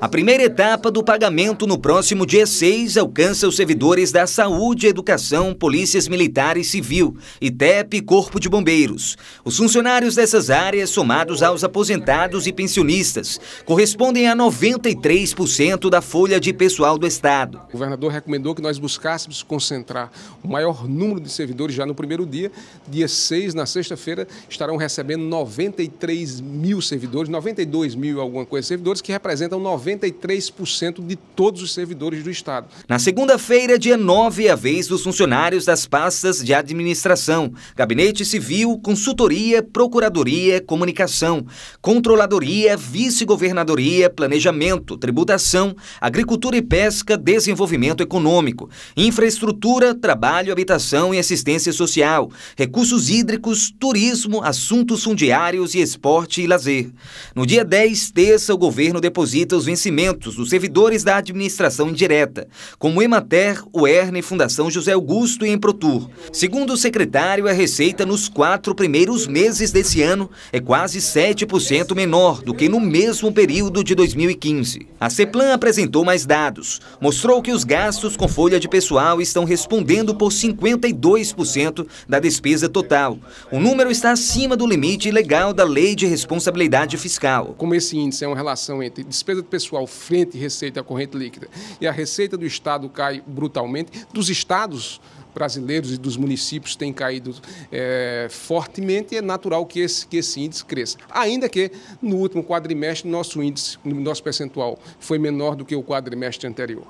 A primeira etapa do pagamento no próximo dia 6 alcança os servidores da Saúde, Educação, Polícias Militar e Civil, ITEP e Corpo de Bombeiros. Os funcionários dessas áreas, somados aos aposentados e pensionistas, correspondem a 93% da folha de pessoal do Estado. O governador recomendou que nós buscássemos concentrar o maior número de servidores já no primeiro dia. Dia 6, na sexta-feira, estarão recebendo 93 mil servidores, 92 mil alguma coisa servidores, que representam 90 93% de todos os servidores do Estado. Na segunda-feira, dia 9, é a vez dos funcionários das pastas de administração, gabinete civil, consultoria, procuradoria, comunicação, controladoria, vice-governadoria, planejamento, tributação, agricultura e pesca, desenvolvimento econômico, infraestrutura, trabalho, habitação e assistência social, recursos hídricos, turismo, assuntos fundiários e esporte e lazer. No dia 10, terça, o governo deposita os vencimentos dos servidores da administração indireta, como Emater, UERN, Fundação José Augusto e Emprotur. Segundo o secretário, a receita nos quatro primeiros meses desse ano é quase 7% menor do que no mesmo período de 2015. A CEPLAN apresentou mais dados. Mostrou que os gastos com folha de pessoal estão respondendo por 52% da despesa total. O número está acima do limite legal da Lei de Responsabilidade Fiscal. Como esse índice é uma relação entre despesa pessoal pessoal frente receita corrente líquida e a receita do Estado cai brutalmente, dos estados brasileiros e dos municípios têm caído é, fortemente, é natural que esse, que esse índice cresça. Ainda que no último quadrimestre nosso índice, nosso percentual foi menor do que o quadrimestre anterior.